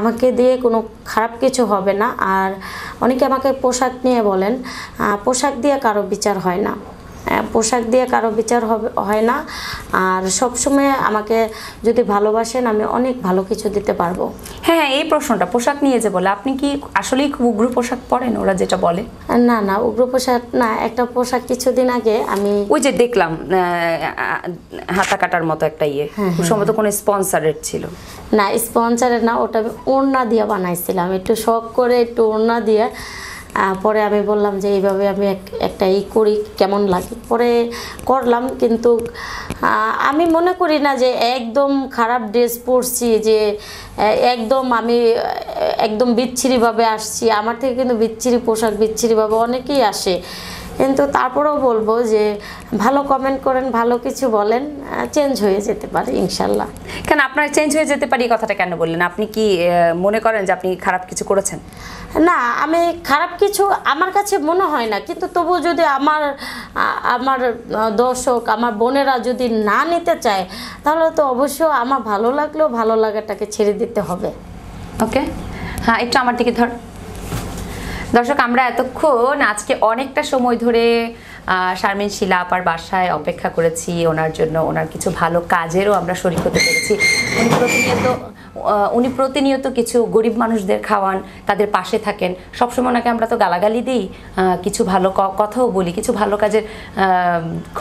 আমাকে দিয়ে কোনো খারাপ কিছু হবে না। আর অনেকে আমাকে পোশাক নিয়ে বলেন পোশাক দিয়ে কারও বিচার হয় না। পোশাক দিয়ে কারও বিচার হবে হয় না। আর সবসময় আমাকে যদি ভালোবাসেন আমি অনেক ভালো কিছু দিতে পারব। হ্যাঁ হ্যাঁ এই প্রশ্নটা পোশাক নিয়ে যে বলে আপনি কি আসলেই খুব উগ্র পোশাক পরেন ওরা যেটা বলে? না না উগ্র পোশাক না একটা পোশাক কিছুদিন আগে আমি ওই যে দেখলাম হাতা কাটার মতো একটা ইয়ে। খুব সম্ভবত কোনো স্পন্সারের ছিল। না স্পন্সারের না ওটা ওড়না দিয়ে বানাইছিলাম। একটু শখ করে একটু ওড়না দিয়ে পরে আমি বললাম যে এইভাবে আমি এক- একটা ই করি, কেমন লাগে। পরে করলাম, কিন্তু আমি মনে করি না যে একদম খারাপ ড্রেস পরছি, যে একদম আমি একদম বিচ্ছিরিভাবে আসছি। আমার থেকে কিন্তু বিচ্ছিরি পোশাক বিচ্ছিরিভাবে অনেকেই আসে। কিন্তু তারপরেও বলব যে ভালো কমেন্ট করেন ভালো কিছু বলেন চেঞ্জ হয়ে যেতে পারে ইনশাল্লাহ। কেন আপনার চেঞ্জ হয়ে যেতে পারি এই কথাটা কেন বললেন? আপনি কি মনে করেন যে আপনি খারাপ কিছু করেছেন? না আমি খারাপ কিছু আমার কাছে মনে হয় না কিন্তু তবু যদি আমার আমার দর্শক আমার বোনেরা যদি না নিতে চায় তাহলে তো অবশ্য আমার ভালো লাগলেও ভালো লাগাটাকে ছেড়ে দিতে হবে। ওকে হ্যাঁ একটু আমার দিকে ধর। দর্শক, আমরা এতক্ষণ আজকে অনেকটা সময় ধরে শারমিন শিলা আপার বাসায় অপেক্ষা করেছি। ওনার জন্য ওনার কিছু ভালো কাজেরও আমরা শরীর হতে পেরেছি। উনি প্রতিনিয়ত উনি প্রতিনিয়ত কিছু গরিব মানুষদের খাওয়ান, তাদের পাশে থাকেন। সবসময় ওনাকে আমরা তো গালাগালি দিই কিছু ভালো কথাও বলি, কিছু ভালো কাজের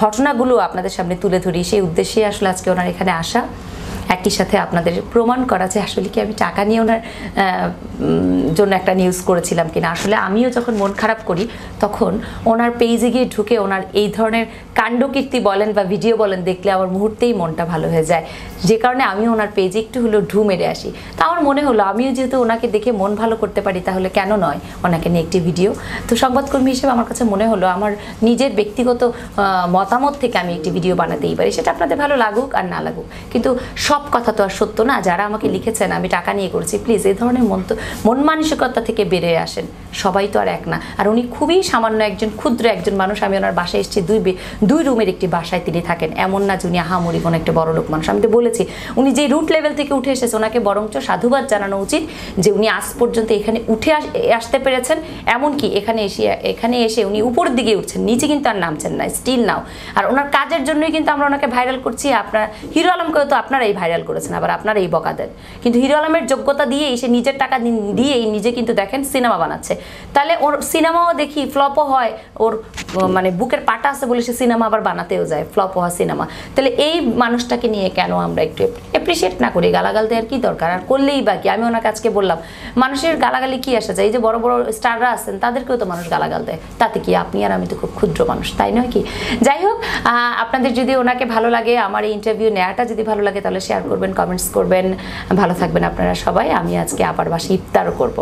ঘটনাগুলো আপনাদের সামনে তুলে ধরি। সেই উদ্দেশ্যেই আসলে আজকে ওনার এখানে আসা। একই সাথে আপনাদের প্রমাণ করা যে আসলে কি আমি টাকা নিয়ে ওনার জন্য একটা নিউজ করেছিলাম কিনা। আসলে আমিও যখন মন খারাপ করি, তখন ওনার পেজে গিয়ে ঢুকে ওনার এই ধরনের কাণ্ডকীর্তি বলেন বা ভিডিও বলেন, দেখলে আমার মুহূর্তেই মনটা ভালো হয়ে যায়। যে কারণে আমি ওনার পেজে একটু হলেও ঢু মেরে আসি। তা আমার মনে হলো, আমিও যেহেতু ওনাকে দেখে মন ভালো করতে পারি, তাহলে কেন নয় ওনাকে নিয়ে একটি ভিডিও তো সংবাদকর্মী হিসেবে আমার কাছে মনে হলো, আমার নিজের ব্যক্তিগত মতামত থেকে আমি একটি ভিডিও বানাতেই পারি। সেটা আপনাদের ভালো লাগুক আর না লাগুক। কিন্তু সব কথা তো আর সত্য না। যারা আমাকে লিখেছেন, আমি টাকা নিয়ে করেছি প্লিজ এই ধরনের মন মন মানসিকতা থেকে বেরিয়ে আসেন। সবাই তো আর এক না। আর উনি খুবই সামান্য একজন, ক্ষুদ্র একজন মানুষ, আমি ওনার বাসায় এসেছি, দুই দুই রুমের একটি বাসায় তিনি থাকেন। এমন না যে উনি আহামরি কোনো একটা বড় লোক মানুষ। আমি তো বলেছি, উনি যে রুট লেভেল থেকে উঠে এসেছে, ওনাকে বরঞ্চ সাধুবাদ জানানো উচিত যে উনি আজ পর্যন্ত এখানে উঠে আস- আসতে পেরেছেন। এমনকি এখানে এসে এখানে এসে উনি উপরের দিকে উঠছেন, নিচে কিন্তু আর নামছেন না স্টিল নাও আর ওনার কাজের জন্যই কিন্তু আমরা ওনাকে ভাইরাল করছি। আপনার হিরো আলমকেও তো আপনারাই ভাইরাল করেছেন, আবার আপনার এই বকা দেন কিন্তু হিরো আলমের যোগ্যতা দিয়েই, সে নিজের টাকা দিয়েই নিজে কিন্তু দেখেন সিনেমা বানাচ্ছে। তাহলে ওর সিনেমাও দেখি, ফ্লপও হয়, ওর মানে বুকের পাটা আছে বলে সে সিনেমা আবার বানাতেও যায়, ফ্লপ হওয়া সিনেমা। তাহলে এই মানুষটাকে নিয়ে কেন আমরা একটু অ্যাপ্রিসিয়েট না করি গালাগাল দেওয়ার কি দরকার? আর করলেই বাকি আমি ওনাকে আজকে বললাম, মানুষের গালাগালি কি আসা? যায় এই যে বড় বড় স্টাররা আছেন, তাদেরকেও তো মানুষ গালাগাল দেয়। তাতে কি আপনি আর আমি তো খুব ক্ষুদ্র মানুষ, তাই নয় কি? যাই হোক আপনাদের যদি ওনাকে ভালো লাগে, আমার এই ইন্টারভিউ নেওয়াটা যদি ভালো লাগে, তাহলে শেয়ার করবেন কমেন্টস করবেন। ভালো থাকবেন আপনারা সবাই, আমি আজকে আবার বাসে ইফতারও করব।